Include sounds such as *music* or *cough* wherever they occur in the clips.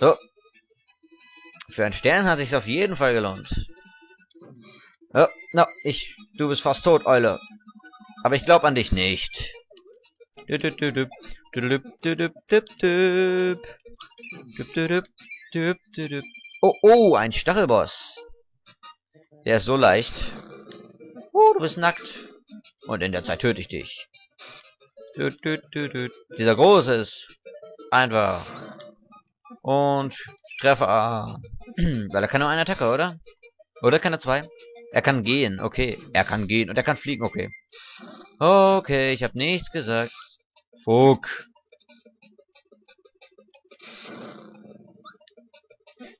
So. Für einen Stern hat sich auf jeden Fall gelohnt. Oh, na, ich, du bist fast tot, Eule. Aber ich glaube an dich nicht. Oh, oh, ein Stachelboss. Der ist so leicht. Oh, du bist nackt. Und in der Zeit töte ich dich. Dieser große ist einfach. Und treffe A. *clears throat* Weil er kann nur eine Attacke, oder? Oder kann er zwei? Er kann gehen, okay. Er kann gehen und er kann fliegen, okay. Okay, ich habe nichts gesagt. Fuck.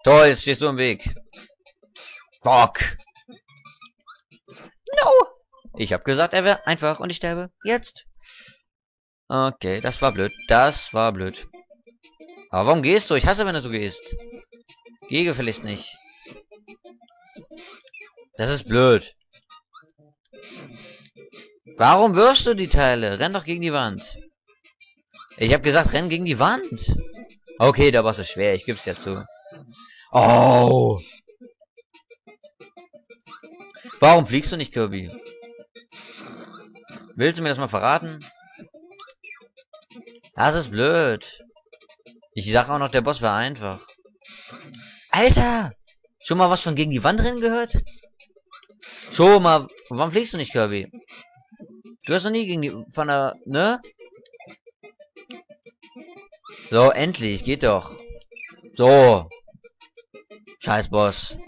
Toll, jetzt stehst du im Weg. Fuck. No! Ich habe gesagt, er wäre einfach und ich sterbe. Jetzt. Okay, das war blöd. Das war blöd. Aber warum gehst du? Ich hasse, wenn du so gehst. Geh gefälligst nicht. Das ist blöd. Warum wirfst du die Teile? Renn doch gegen die Wand. Ich habe gesagt, renn gegen die Wand. Okay, der Boss ist schwer, ich geb's ja zu. Oh! Warum fliegst du nicht, Kirby? Willst du mir das mal verraten? Das ist blöd. Ich sag auch noch, der Boss war einfach. Alter! Schon mal was von gegen die Wand rennen gehört? Schon mal. Warum fliegst du nicht, Kirby? Du hast noch nie gegen die... Von der... Ne? So, endlich. Geht doch. So. Scheiß Boss.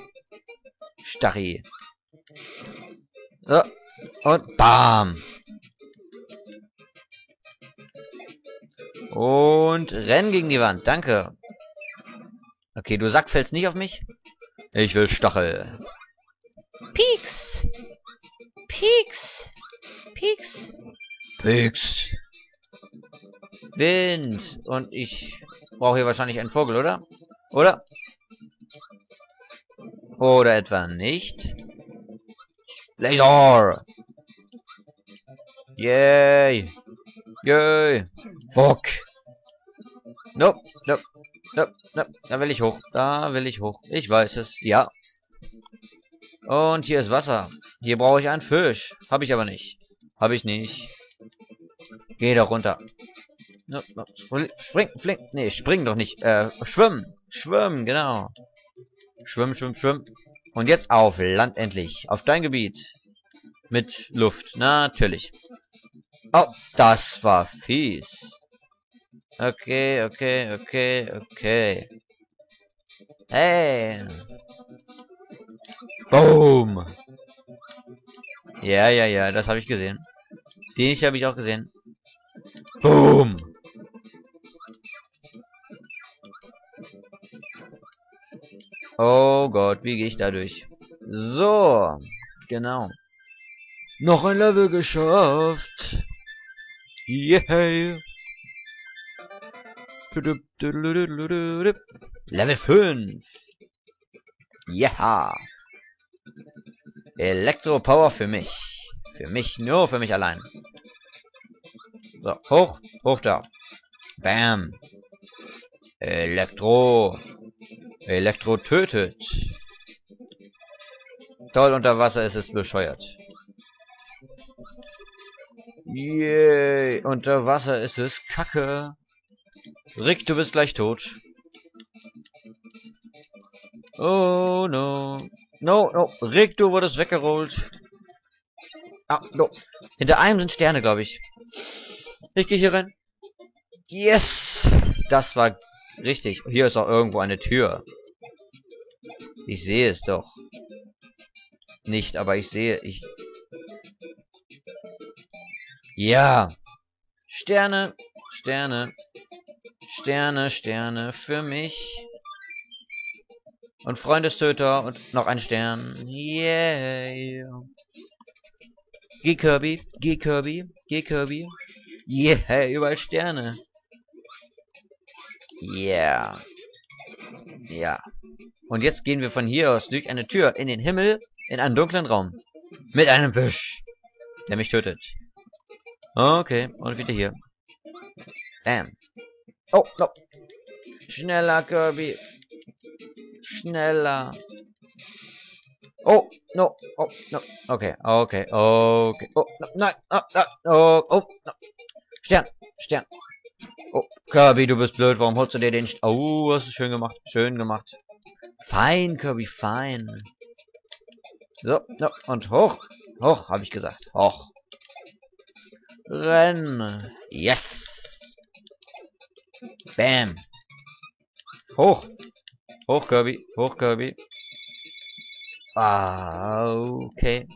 Stachi. So. Und bam. Und renn gegen die Wand. Danke. Okay, du Sack fällst nicht auf mich. Ich will Stachel. Pieks. Pieks. Pieks. Pieks. Wind. Und ich brauche hier wahrscheinlich einen Vogel, oder? Oder? Oder etwa nicht? Laser! Yay! Yay! Fuck! Nope, nope, nope, nope. Da will ich hoch. Da will ich hoch. Ich weiß es. Ja. Und hier ist Wasser. Hier brauche ich einen Fisch. Habe ich aber nicht. Habe ich nicht. Geh doch runter. No, no, spring, fling. Nee, spring doch nicht. Äh, schwimmen. Schwimmen, genau. Schwimmen, schwimmen, schwimmen. Und jetzt auf Land endlich. Auf dein Gebiet. Mit Luft. Natürlich. Oh, das war fies. Okay, okay, okay, okay. Hey. Boom. Ja, ja, ja, das habe ich gesehen. Den habe ich auch gesehen. Boom. Oh Gott, wie gehe ich da durch? So, genau. Noch ein Level geschafft. Yay. Level 5. Ja. Elektro-Power für mich. Für mich, nur für mich allein. So, hoch, hoch da. Bam. Elektro. Elektro tötet. Toll, unter Wasser ist es bescheuert. Yay, unter Wasser ist es kacke. Rick, du bist gleich tot. Oh no. No, no. Rick, du wurdest weggerollt. Ah, no. Hinter einem sind Sterne, glaube ich. Ich gehe hier rein. Yes! Das war richtig. Hier ist auch irgendwo eine Tür. Ich sehe es doch. Nicht, aber ich sehe, ich... Ja. Sterne, Sterne, Sterne, Sterne für mich. Und Freundestöter und noch ein Stern. Yeah. Geh Kirby, geh Kirby, geh Kirby. Yeah, überall Sterne. Yeah. Ja. Und jetzt gehen wir von hier aus durch eine Tür in den Himmel, in einen dunklen Raum. Mit einem Fisch, der mich tötet. Okay, und wieder hier. Damn. Oh, no. Schneller, Kirby. Schneller. Oh, no, oh, no. Okay, okay, okay. Oh, no, nein, oh, oh, oh, no. Stern, Stern. Oh, Kirby, du bist blöd. Warum holst du dir den... St oh, hast du schön gemacht. Schön gemacht. Fein, Kirby, fein. So, no, und hoch. Hoch, habe ich gesagt. Hoch. Renn. Yes. Bam. Hoch. Hoch, Kirby. Hoch, Kirby. Ah, okay.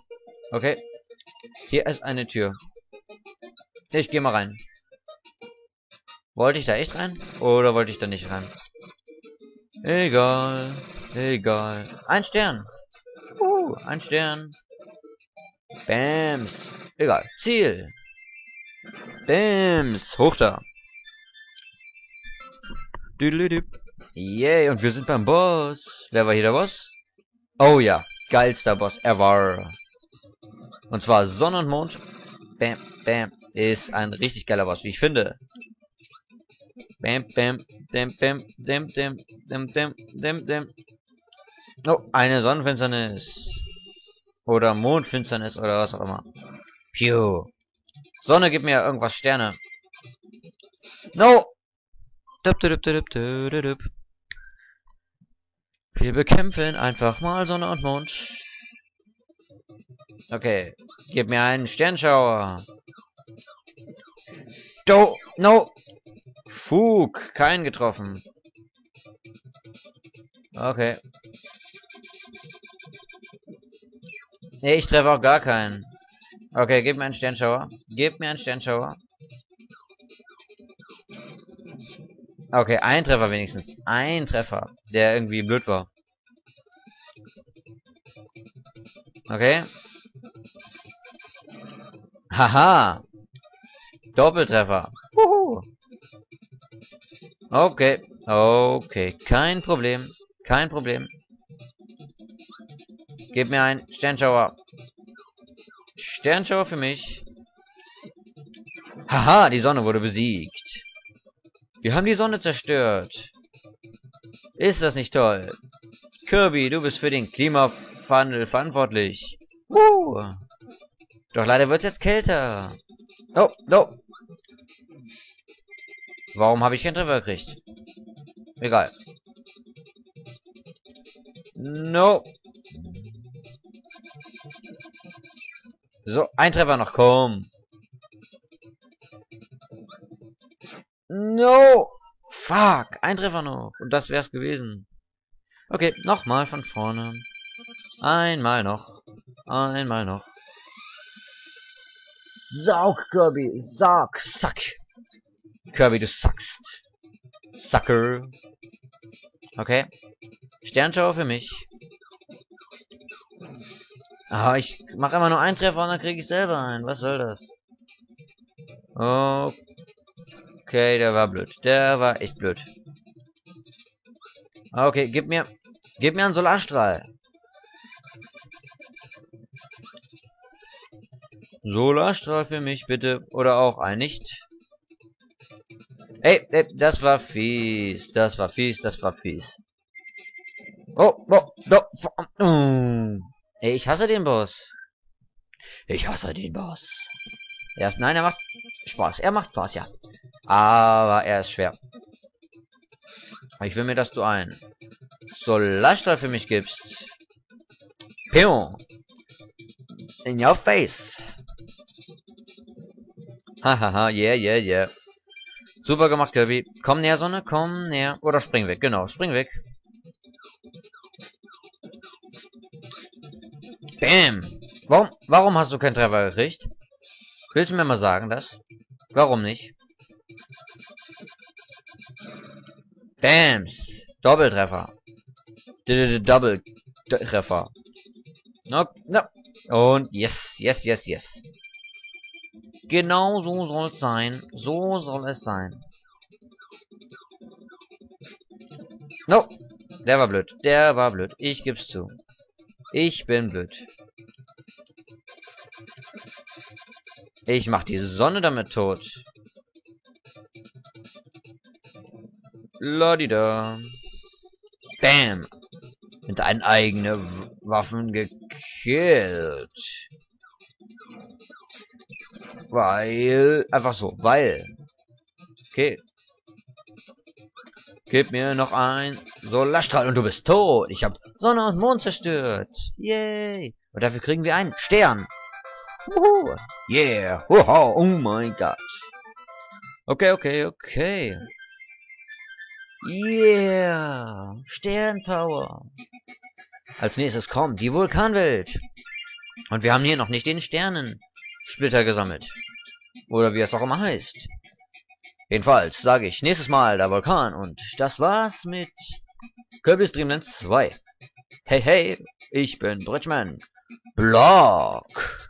Okay. Hier ist eine Tür. Ich gehe mal rein. Wollte ich da echt rein? Oder wollte ich da nicht rein? Egal. Egal. Ein Stern. Uh, ein Stern. Bams. Egal. Ziel. Bams. Hoch da. Yay, und wir sind beim Boss. Wer war hier der Boss? Oh ja, geilster Boss ever. Und zwar Sonne und Mond. Bam, bam. Ist ein richtig geiler Boss, wie ich finde. Bam, bam, dem, bam, dem, dem, dem, dem, dem, dem. Oh, eine Sonnenfinsternis. Oder Mondfinsternis oder was auch immer. Piu. Sonne, gib mir irgendwas Sterne. No! Wir bekämpfen einfach mal Sonne und Mond. Okay, gib mir einen Sternschauer. Do, no. Fug, keinen getroffen. Okay. Nee, ich treffe auch gar keinen. Okay, gib mir einen Sternschauer. Gib mir einen Sternschauer. Okay, ein Treffer wenigstens. Ein Treffer, der irgendwie blöd war. Okay. Haha. Doppeltreffer. Uhu. Okay. Okay. Kein Problem. Kein Problem. Gib mir einen Sternschauer. Sternschauer für mich. Haha, die Sonne wurde besiegt. Wir haben die Sonne zerstört. Ist das nicht toll? Kirby, du bist für den Klimawandel verantwortlich. Uh. Doch leider wird es jetzt kälter. Oh, no. Warum habe ich keinen Treffer gekriegt? Egal. No. So, ein Treffer noch, komm. No! Fuck! Ein Treffer noch. Und das wär's gewesen. Okay, nochmal von vorne. Einmal noch. Einmal noch. Saug, Kirby. Saug. Suck. Kirby, du suckst. Sucker. Okay. Sternschauer für mich. Ah, ich mache immer nur einen Treffer und dann kriege ich selber einen. Was soll das? Okay. Der war blöd. Der war echt blöd. Okay, gib mir... Gib mir einen Solarstrahl. Solarstrahl für mich, bitte. Oder auch ein nicht. Ey, ey, das war fies. Das war fies, das war fies. Oh, oh, oh, oh. Ey, ich hasse den Boss. Ich hasse den Boss. Erst, nein, er macht Spaß. Er macht Spaß, ja. Aber er ist schwer. Ich will mir, dass du ein Solarstrahl für mich gibst. Pion. In your face. Hahaha, yeah, yeah, yeah. Super gemacht, Kirby. Komm näher, Sonne, komm näher. Oder spring weg, genau, spring weg. Bam. Warum, warum hast du keinen Treffer gekriegt? Willst du mir mal sagen, das? Warum nicht? Bams. Doppeltreffer. Double-Treffer. No, no. Und yes, yes, yes, yes. Genau so soll es sein. So soll es sein. No. Der war blöd. Der war blöd. Ich geb's zu. Ich bin blöd. Ich mach die Sonne damit tot. Ladida. Bam. Mit einen eigenen Waffen gekillt. Weil... Einfach so. Weil. Okay. Gib mir noch ein Solarstrahl und du bist tot. Ich hab Sonne und Mond zerstört. Yay. Und dafür kriegen wir einen Stern. Wuhu. Yeah. Wow. Oh mein Gott. Okay, okay, okay. Yeah. Sternpower. Als nächstes kommt die Vulkanwelt. Und wir haben hier noch nicht den Sternensplitter gesammelt. Oder wie es auch immer heißt. Jedenfalls sage ich nächstes Mal der Vulkan und das war's mit Kirby's Dreamland 2. Hey hey, ich bin Bridgman. Block.